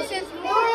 life is more